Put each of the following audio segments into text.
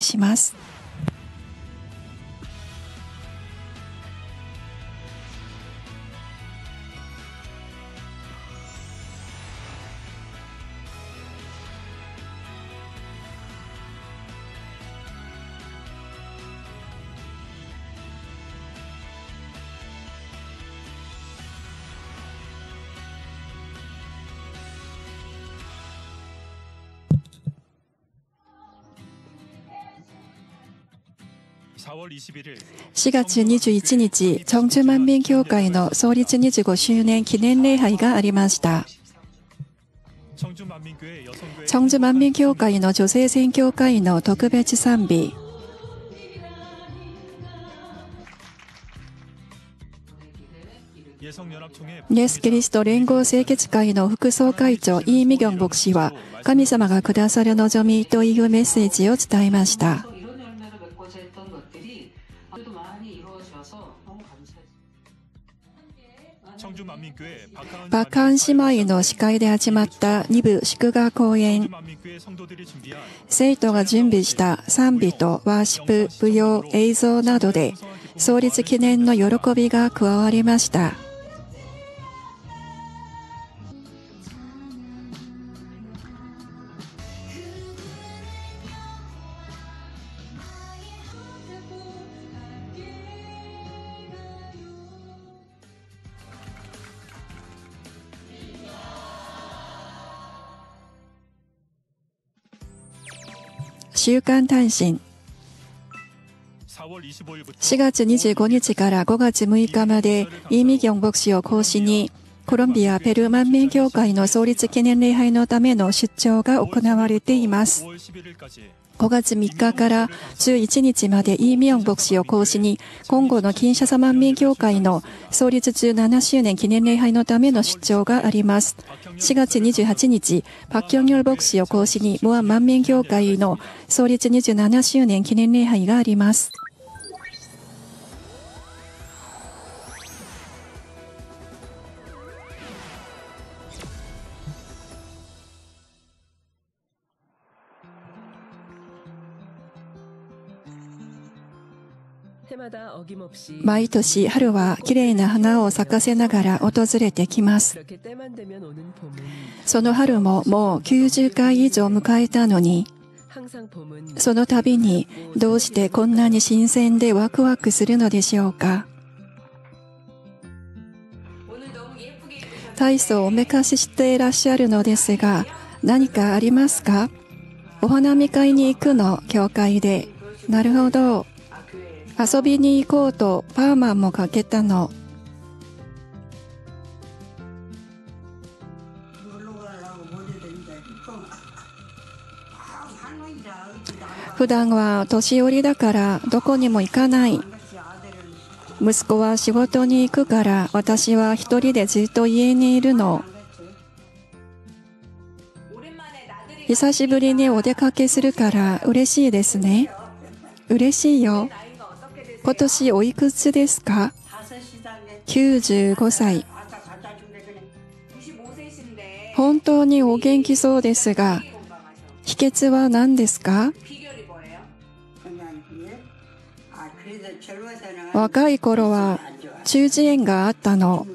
します。4月21日、チョンジュ万民協会の創立25周年記念礼拝がありました。チョンジュ万民協会の女性宣教会の特別賛美。イエス・キリスト連合清潔会の副総会長イ・ミギョン牧師は神様がくださる望みというメッセージを伝えました。バカン姉妹の司会で始まった2部祝賀公演。生徒が準備した賛美とワーシップ、舞踊、映像などで創立記念の喜びが加わりました。週刊単身4月25日から5月6日までイ・ミギョン牧師を講師にコロンビア・ペルー万民協会の創立記念礼拝のための出張が行われています。5月3日から11日までイ・ミヨン牧師を講師に、今後のキンシャサ万民協会の創立17周年記念礼拝のための出張があります。4月28日、パッキョンニョル牧師を講師に、モア万民協会の創立27周年記念礼拝があります。毎年春は綺麗な花を咲かせながら訪れてきます。その春ももう90回以上迎えたのに、その度にどうしてこんなに新鮮でワクワクするのでしょうか。大層おめかししていらっしゃるのですが、何かありますか？お花見会に行くの、教会で。なるほど。遊びに行こうとパーマンもかけたの。普段は年寄りだからどこにも行かない。息子は仕事に行くから私は一人でずっと家にいるの。久しぶりにお出かけするから嬉しいですね。嬉しいよ。今年おいくつですか ?95 歳。本当にお元気そうですが、秘訣は何ですか？若い頃は中耳炎があったの。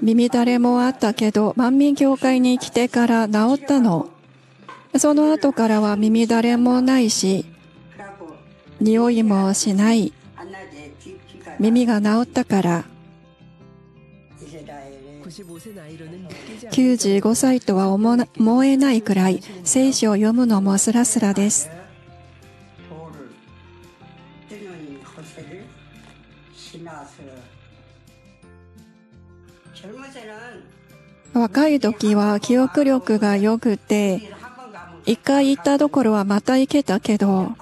耳だれもあったけど、万民協会に来てから治ったの。その後からは耳だれもないし、匂いもしない。耳が治ったから。95歳とは思えないくらい聖書を読むのもスラスラです。若い時は記憶力が良くて、一回行ったところはまた行けたけど、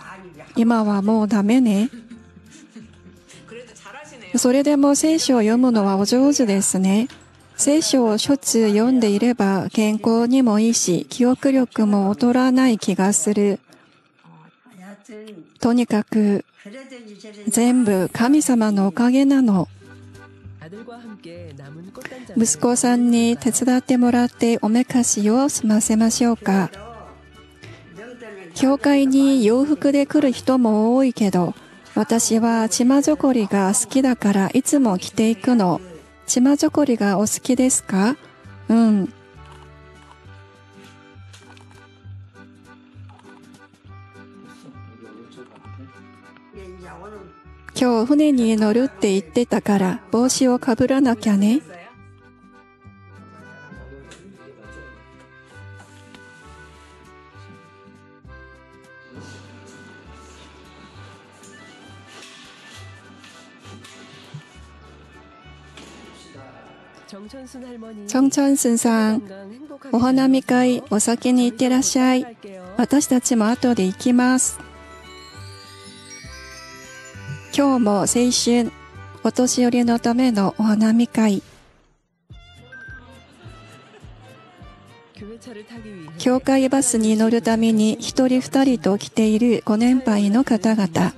今はもうダメね。それでも聖書を読むのはお上手ですね。聖書をしょっちゅう読んでいれば健康にもいいし、記憶力も劣らない気がする。とにかく、全部神様のおかげなの。息子さんに手伝ってもらっておめかしを済ませましょうか。教会に洋服で来る人も多いけど、私はチマジョコリが好きだからいつも着ていくの。チマジョコリがお好きですか？うん。今日船に乗るって言ってたから帽子をかぶらなきゃね。チョンチョンスンさん、お花見会お酒に行ってらっしゃい。私たちも後で行きます。今日も青春、お年寄りのためのお花見会。教会バスに乗るために一人二人と来ているご年配の方々。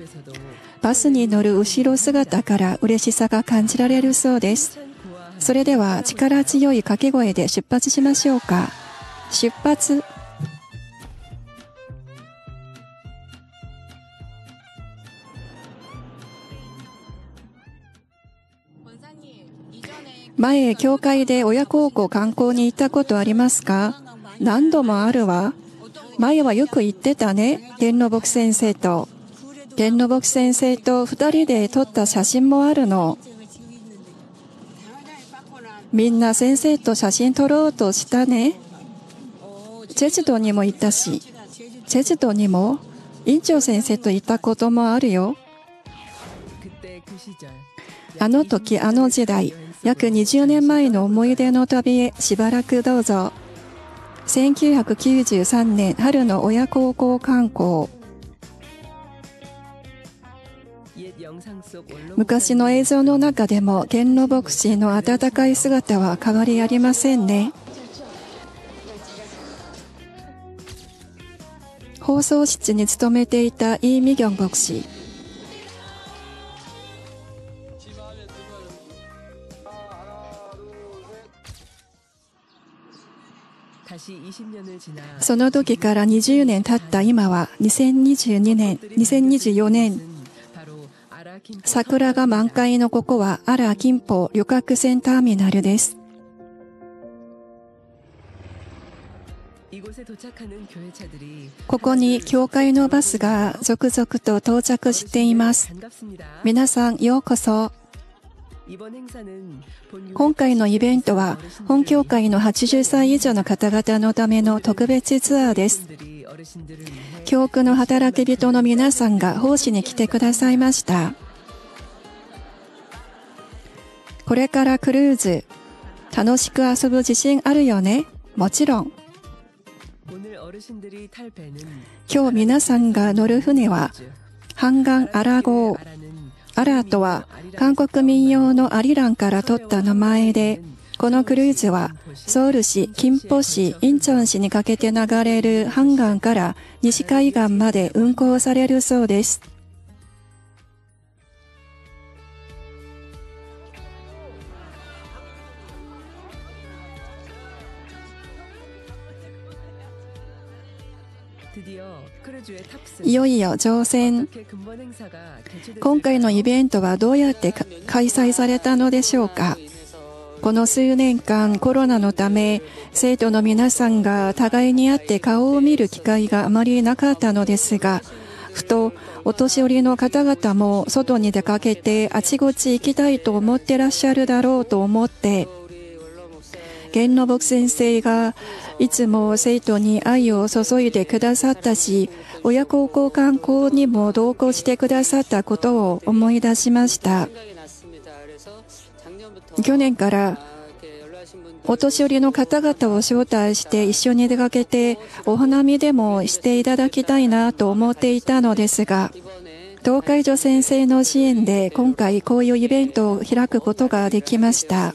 バスに乗る後ろ姿から嬉しさが感じられるそうです。それでは力強い掛け声で出発しましょうか。出発。前、教会で親孝行観光に行ったことありますか？何度もあるわ。前はよく言ってたね。玄の牧先生と。玄の牧先生と二人で撮った写真もあるの。みんな先生と写真撮ろうとしたね。チェジドにも行ったし、チェジドにも院長先生と行ったこともあるよ。あの時あの時代、約20年前の思い出の旅へしばらくどうぞ。1993年春の親孝行観光。昔の映像の中でも剣の牧師の温かい姿は変わりありませんね。放送室に勤めていたイ・ミギョン牧師。その時から20年経った今は2022年、2024年、桜が満開のここはアラ近郊旅客船ターミナルです。ここに教会のバスが続々と到着しています。皆さんようこそ。今回のイベントは本教会の80歳以上の方々のための特別ツアーです。教区の働き人の皆さんが奉仕に来てくださいました。これからクルーズ、楽しく遊ぶ自信あるよね？もちろん。今日皆さんが乗る船は、ハンガンアラ号。アラとは韓国民謡のアリランから取った名前で、このクルーズはソウル市、キンポ市、インチョン市にかけて流れるハンガンから西海岸まで運航されるそうです。いよいよ乗船。今回のイベントはどうやって開催されたのでしょうか？この数年間コロナのため生徒の皆さんが互いに会って顔を見る機会があまりなかったのですが、ふとお年寄りの方々も外に出かけてあちこち行きたいと思ってらっしゃるだろうと思って、玄の牧先生がいつも生徒に愛を注いでくださったし、親孝行観光にも同行してくださったことを思い出しました。去年からお年寄りの方々を招待して一緒に出かけてお花見でもしていただきたいなと思っていたのですが、東海女先生の支援で今回こういうイベントを開くことができました。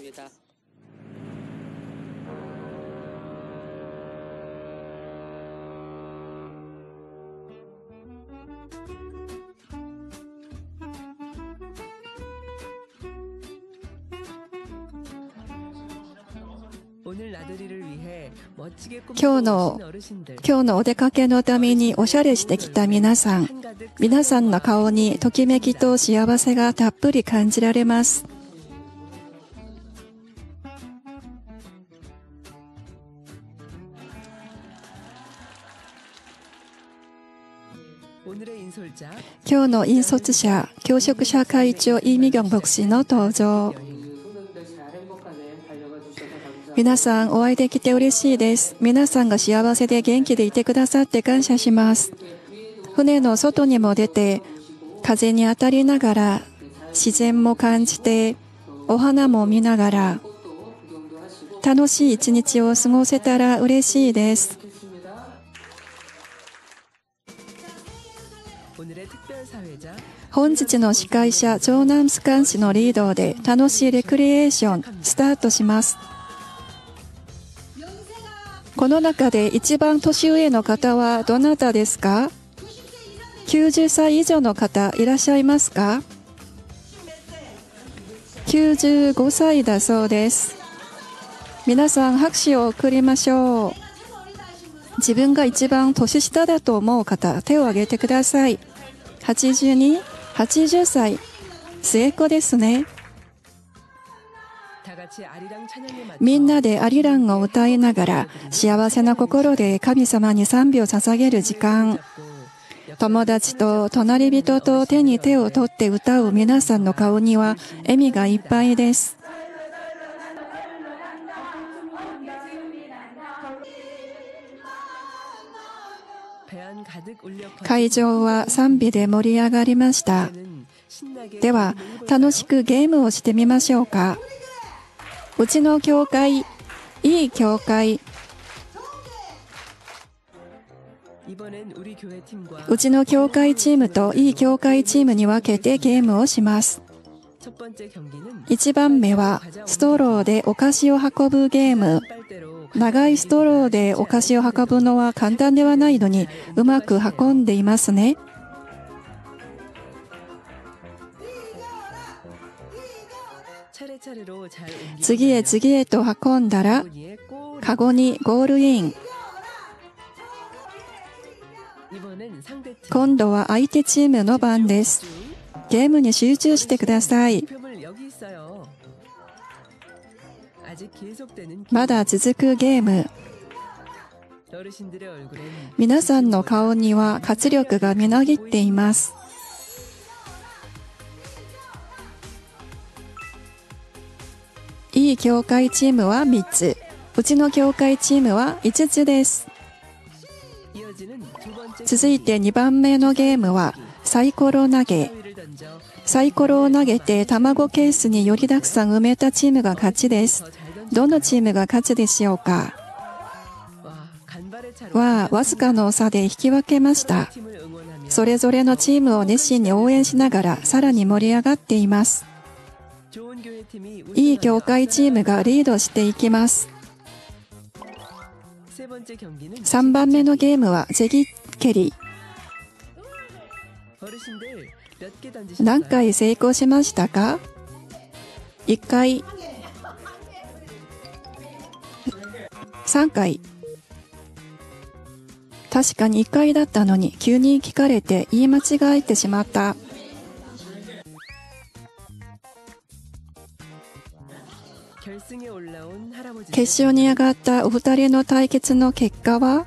今日の、今日のお出かけのためにおしゃれしてきた皆さん、皆さんの顔にときめきと幸せがたっぷり感じられます。今日の引率者、教職者会長イ・ミギョン牧師の登場。皆さんお会いできて嬉しいです。皆さんが幸せで元気でいてくださって感謝します。船の外にも出て、風に当たりながら、自然も感じて、お花も見ながら、楽しい一日を過ごせたら嬉しいです。本日の司会者、長南スカン氏のリードで楽しいレクリエーションスタートします。この中で一番年上の方はどなたですか ?90 歳以上の方いらっしゃいますか ?95 歳だそうです。皆さん拍手を送りましょう。自分が一番年下だと思う方、手を挙げてください。82、80歳、末っ子ですね。みんなでアリランを歌いながら幸せな心で神様に賛美を捧げる時間。友達と隣人と手に手を取って歌う皆さんの顔には笑みがいっぱいです。会場は賛美で盛り上がりました。では、楽しくゲームをしてみましょうか。うちの教会、いい教会。うちの教会チームといい教会チームに分けてゲームをします。1番目はストローでお菓子を運ぶゲーム。長いストローでお菓子を運ぶのは簡単ではないのにうまく運んでいますね。次へ次へと運んだら、カゴにゴールイン。今度は相手チームの番です。ゲームに集中してください。まだ続くゲーム。皆さんの顔には活力がみなぎっています。いい教会チームは3つ。うちの教会チームは5つです。続いて2番目のゲームはサイコロ投げ。サイコロを投げて卵ケースによりたくさん埋めたチームが勝ちです。どのチームが勝つでしょうか？は、わずかの差で引き分けました。それぞれのチームを熱心に応援しながら、さらに盛り上がっています。いい教会チームがリードしていきます。3番目のゲームはゼギ蹴り。何回成功しましたか ?1 回、3回。確かに1回だったのに急に聞かれて言い間違えてしまった。決勝に上がったお二人の対決の結果は？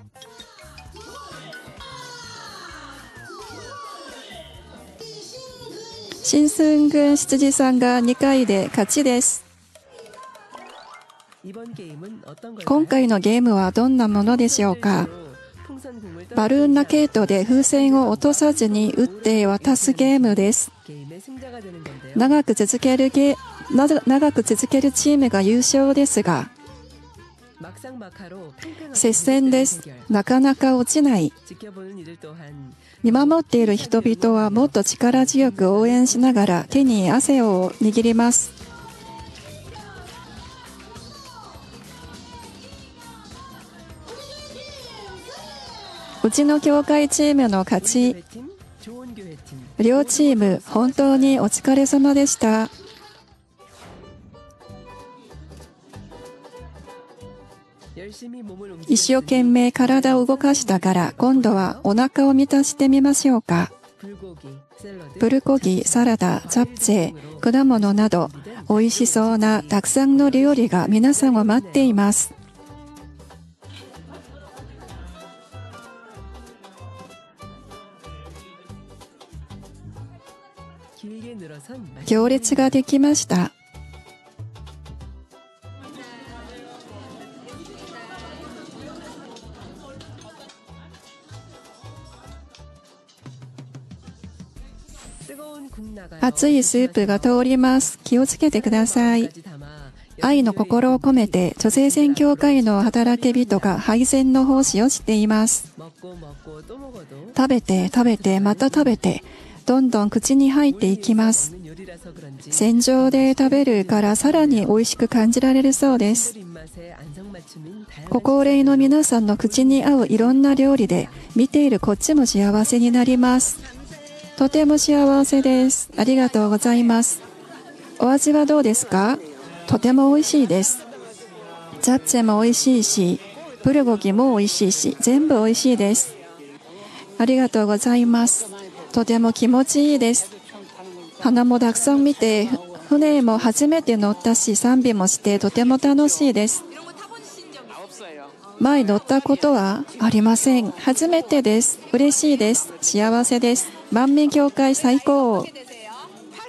新寸軍羊さんが2回で勝ちです。今回のゲームはどんなものでしょうか？バルーンラケートで風船を落とさずに打って渡すゲームです。長く続けるゲ長く続けるチームが優勝ですが、接戦です。なかなか落ちない。見守っている人々はもっと力強く応援しながら手に汗を握ります。うちの教会チームの勝ち。両チーム本当にお疲れ様でした。一生懸命体を動かしたから今度はお腹を満たしてみましょうか。プルコギ、サラダ、チャプチェ、果物など美味しそうなたくさんの料理が皆さんを待っています。行列ができました。熱いスープが通ります。気をつけてください。愛の心を込めて女性宣教会の働き人が配膳の奉仕をしています。食べて食べてまた食べてどんどん口に入っていきます。戦場で食べるからさらに美味しく感じられるそうです。ご高齢の皆さんの口に合ういろんな料理で見ているこっちも幸せになります。とても幸せです。ありがとうございます。お味はどうですか？とても美味しいです。ジャッチェも美味しいし、プルゴギも美味しいし、全部美味しいです。ありがとうございます。とても気持ちいいです。花もたくさん見て、船も初めて乗ったし、賛美もしてとても楽しいです。前乗ったことはありません。初めてです。嬉しいです。幸せです。万民協会最高。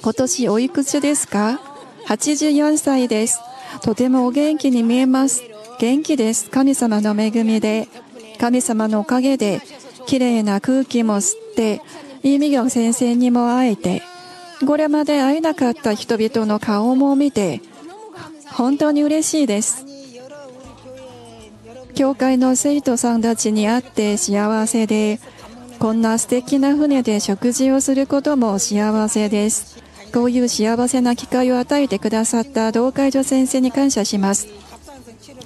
今年おいくつですか ?84 歳です。とてもお元気に見えます。元気です。神様の恵みで、神様のおかげで、綺麗な空気も吸って、イ・ミギョン先生にも会えて、これまで会えなかった人々の顔も見て、本当に嬉しいです。教会の生徒さんたちに会って幸せで、こんな素敵な船で食事をすることも幸せです。こういう幸せな機会を与えてくださった同会女先生に感謝します。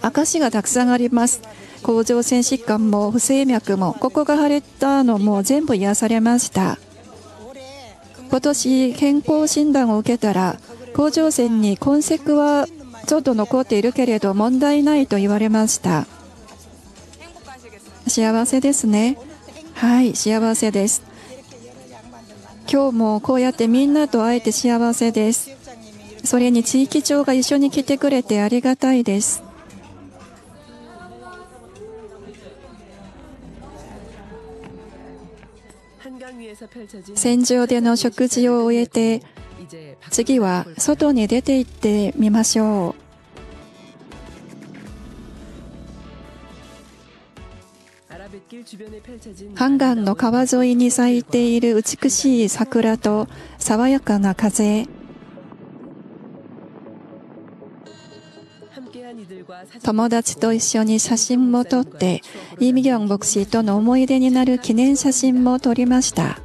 証がたくさんあります。甲状腺疾患も不整脈も、ここが腫れたのも全部癒されました。今年健康診断を受けたら、甲状腺に痕跡はちょっと残っているけれど問題ないと言われました。幸せですね。はい、幸せです。今日もこうやってみんなと会えて幸せです。それに地域長が一緒に来てくれてありがたいです。戦場での食事を終えて次は外に出て行ってみましょう。ハンガンの川沿いに咲いている美しい桜と爽やかな風。友達と一緒に写真も撮ってイ・ミギョン牧師との思い出になる記念写真も撮りました。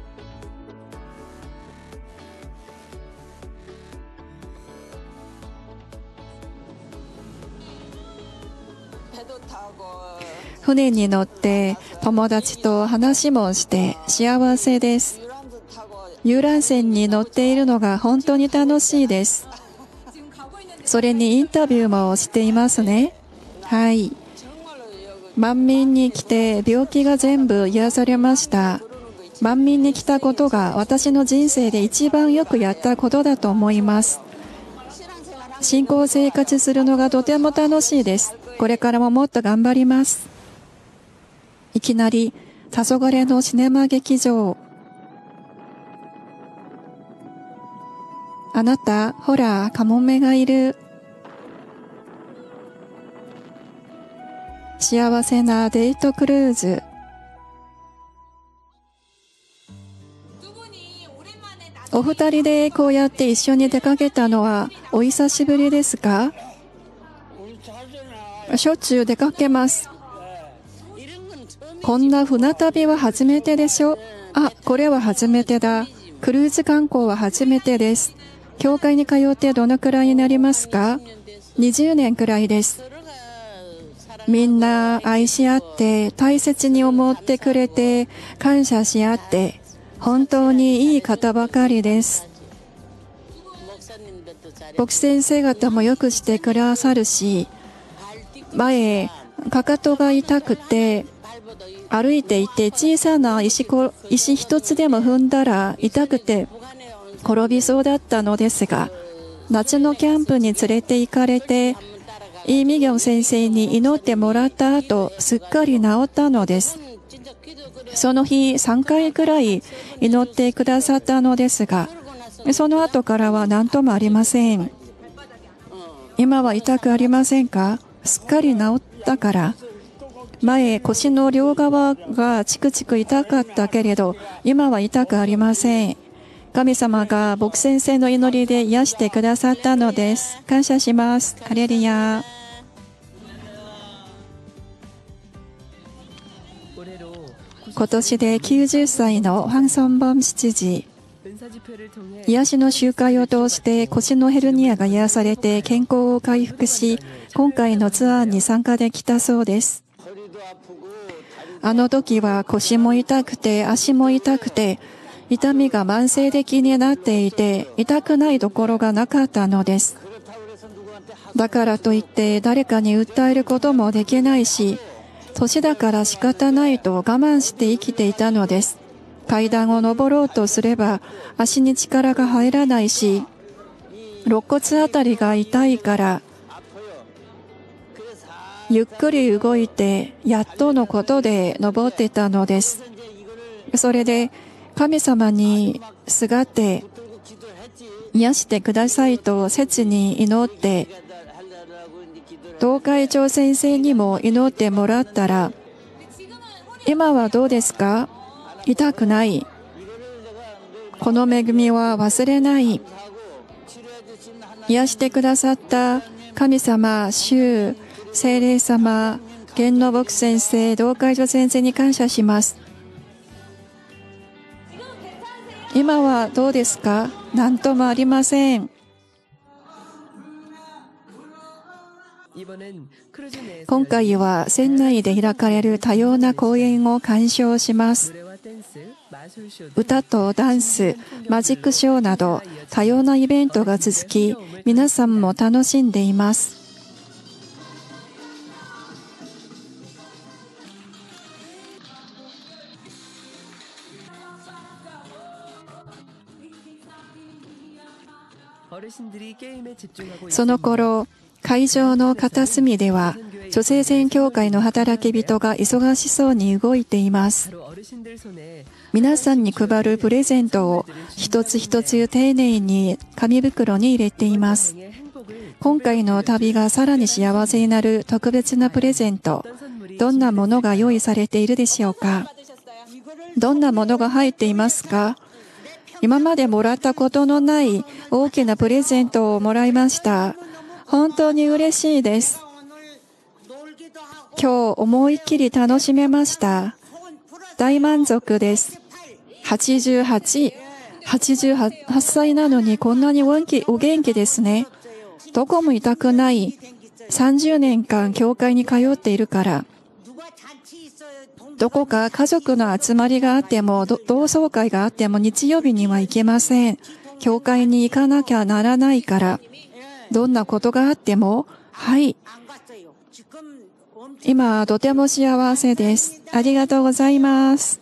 船に乗って友達と話もして幸せです。遊覧船に乗っているのが本当に楽しいです。それにインタビューもしていますね。はい。万民に来て病気が全部癒されました。万民に来たことが私の人生で一番よくやったことだと思います。信仰生活するのがとても楽しいです。これからももっと頑張ります。いきなり、黄昏のシネマ劇場。あなた、ほら、カモメがいる。幸せなデートクルーズ。お二人でこうやって一緒に出かけたのはお久しぶりですか？しょっちゅう出かけます。こんな船旅は初めてでしょ？あ、これは初めてだ。クルーズ観光は初めてです。教会に通ってどのくらいになりますか ?20 年くらいです。みんな愛し合って大切に思ってくれて感謝し合って本当にいい方ばかりです。牧師先生方もよくしてくださるし前かかとが痛くて、歩いていて小さな石こ石一つでも踏んだら痛くて転びそうだったのですが、夏のキャンプに連れて行かれて、イ・ミギョン先生に祈ってもらった後、すっかり治ったのです。その日3回くらい祈ってくださったのですが、その後からは何ともありません。今は痛くありませんか？すっかり治ったから。前、腰の両側がチクチク痛かったけれど、今は痛くありません。神様が僕先生の祈りで癒してくださったのです。感謝します。ハレルヤ。今年で90歳のハンソンボン執事。癒しの集会を通して腰のヘルニアが癒されて健康を回復し、今回のツアーに参加できたそうです。あの時は腰も痛くて足も痛くて、痛みが慢性的になっていて、痛くないところがなかったのです。だからといって誰かに訴えることもできないし、年だから仕方ないと我慢して生きていたのです。階段を登ろうとすれば足に力が入らないし、肋骨あたりが痛いから、ゆっくり動いて、やっとのことで登ってたのです。それで、神様にすがって、癒してくださいと切に祈って、東海長先生にも祈ってもらったら、今はどうですか？痛くない。この恵みは忘れない。癒してくださった神様、主、聖霊様、玄の牧先生、同会長先生に感謝します。今はどうですか？何ともありません。今回は船内で開かれる多様な公演を鑑賞します。歌とダンス、マジックショーなど多様なイベントが続き、皆さんも楽しんでいます。その頃、会場の片隅では、女性宣教会の働き人が忙しそうに動いています。皆さんに配るプレゼントを一つ一つ丁寧に紙袋に入れています。今回の旅がさらに幸せになる特別なプレゼント、どんなものが用意されているでしょうか？どんなものが入っていますか？今までもらったことのない大きなプレゼントをもらいました。本当に嬉しいです。今日思いっきり楽しめました。大満足です。88、88歳なのにこんなにお元気お元気ですね。どこも痛くない。30年間教会に通っているから。どこか家族の集まりがあっても、同窓会があっても日曜日には行けません。教会に行かなきゃならないから。どんなことがあっても、はい。今、とても幸せです。ありがとうございます。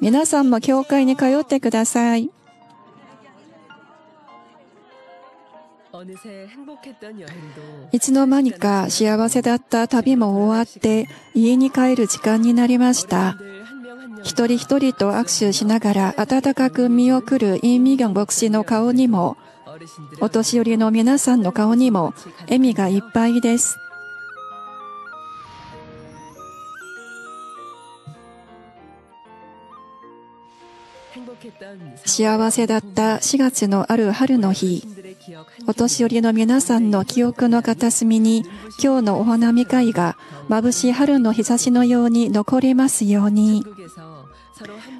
皆さんも教会に通ってください。いつの間にか幸せだった旅も終わって家に帰る時間になりました。一人一人と握手しながら温かく見送るインミギョン牧師の顔にもお年寄りの皆さんの顔にも笑みがいっぱいです。幸せだった4月のある春の日、お年寄りの皆さんの記憶の片隅に今日のお花見会が眩しい春の日差しのように残りますように。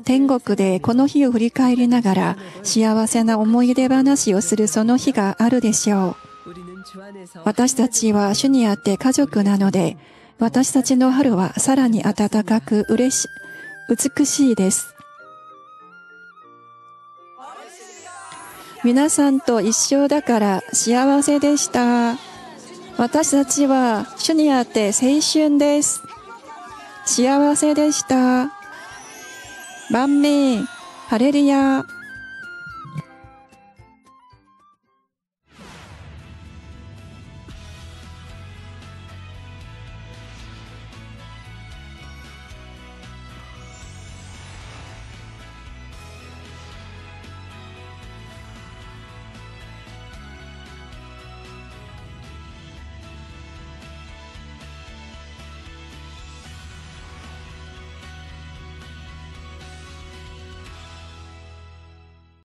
天国でこの日を振り返りながら幸せな思い出話をするその日があるでしょう。私たちは主にあって家族なので、私たちの春はさらに暖かく嬉し、美しいです。皆さんと一緒だから幸せでした。私たちは主にあって青春です。幸せでした。万民、ハレルヤ。